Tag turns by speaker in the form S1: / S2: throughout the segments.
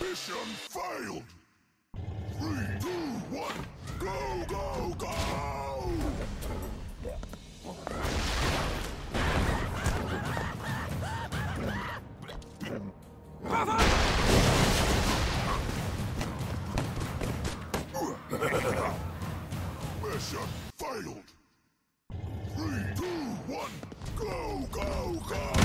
S1: Mission failed! Three, two, one, go, go, go! Mission failed! Three, two, one, go, go, go!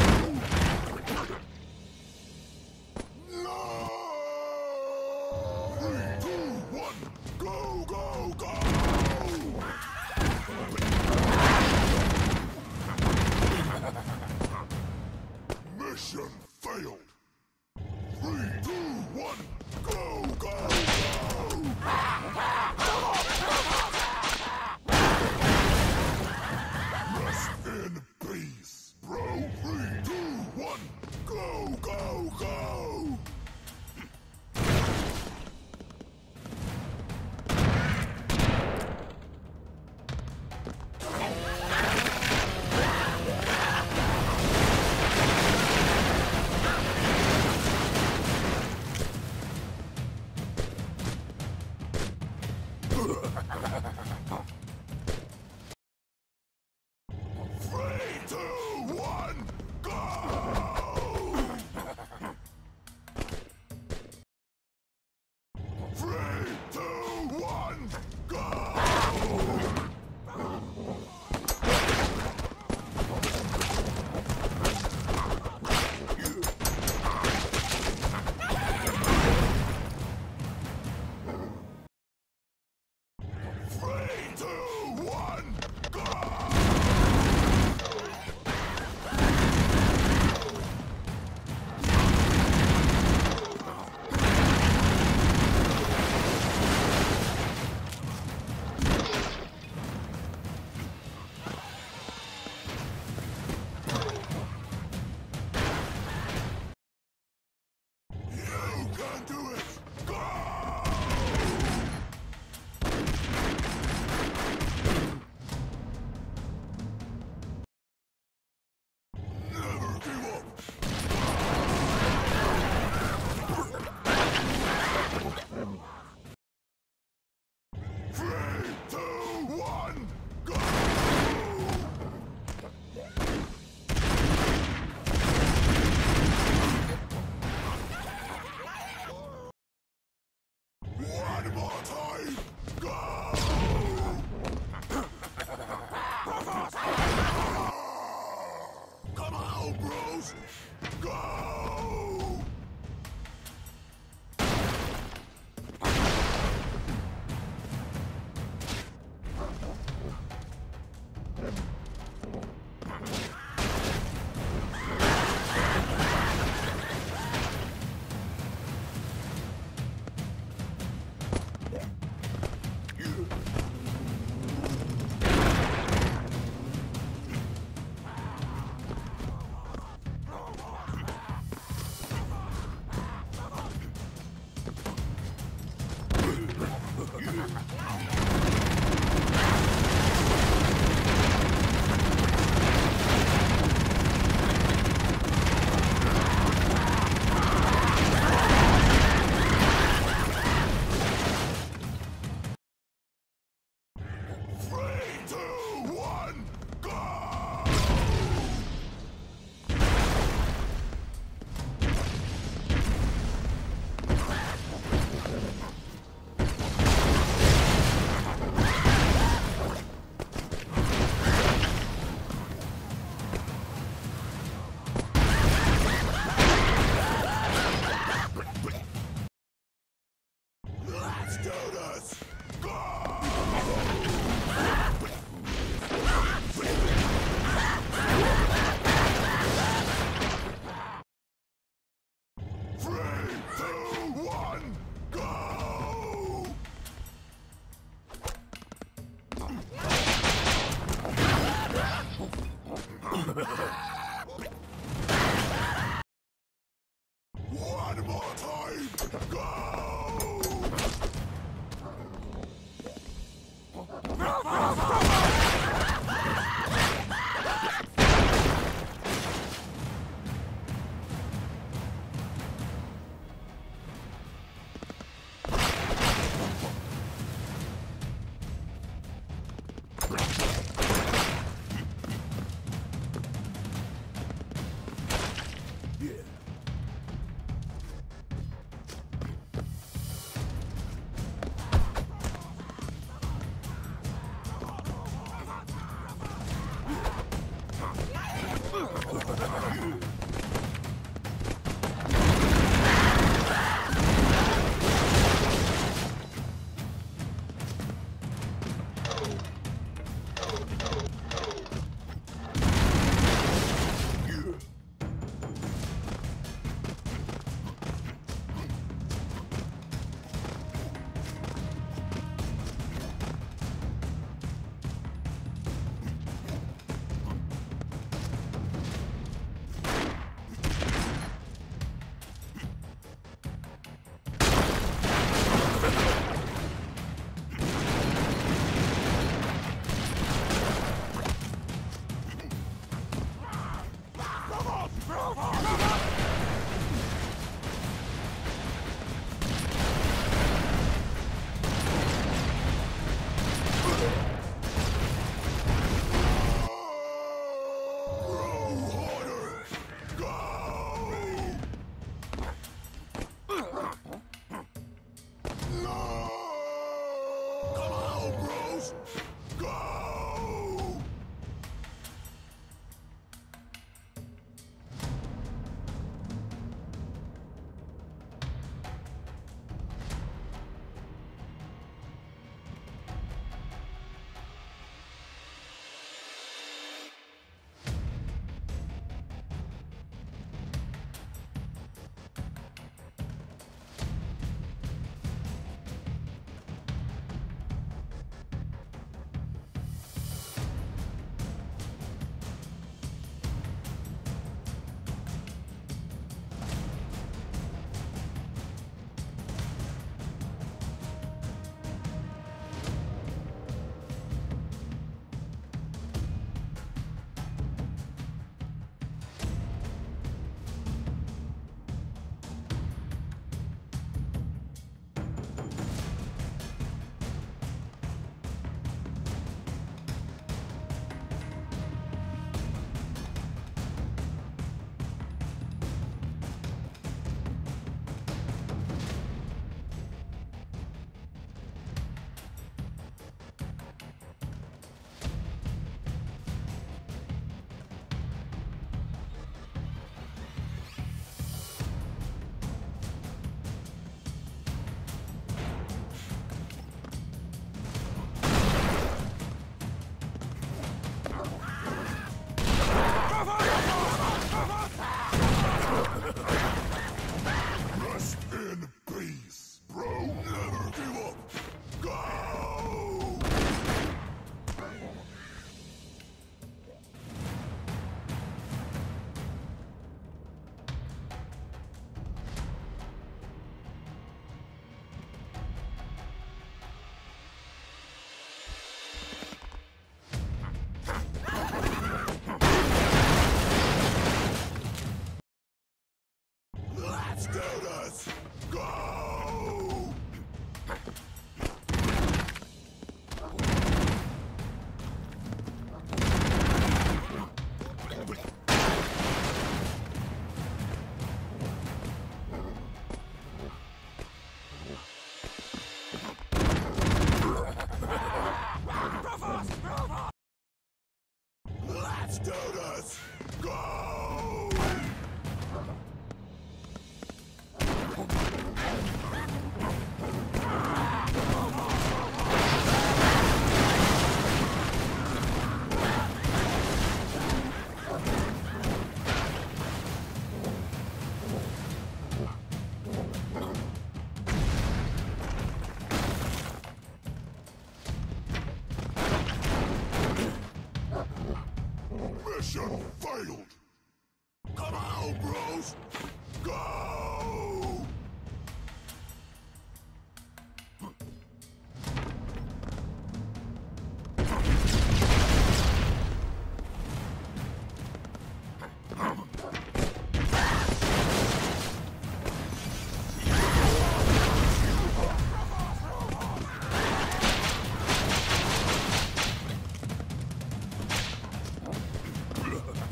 S1: Let's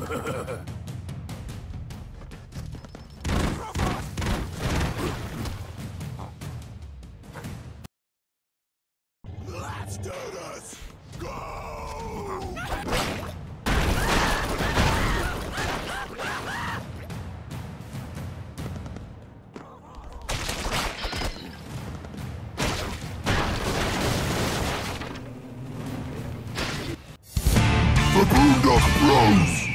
S1: Let's do this! Go! Boondock Bros!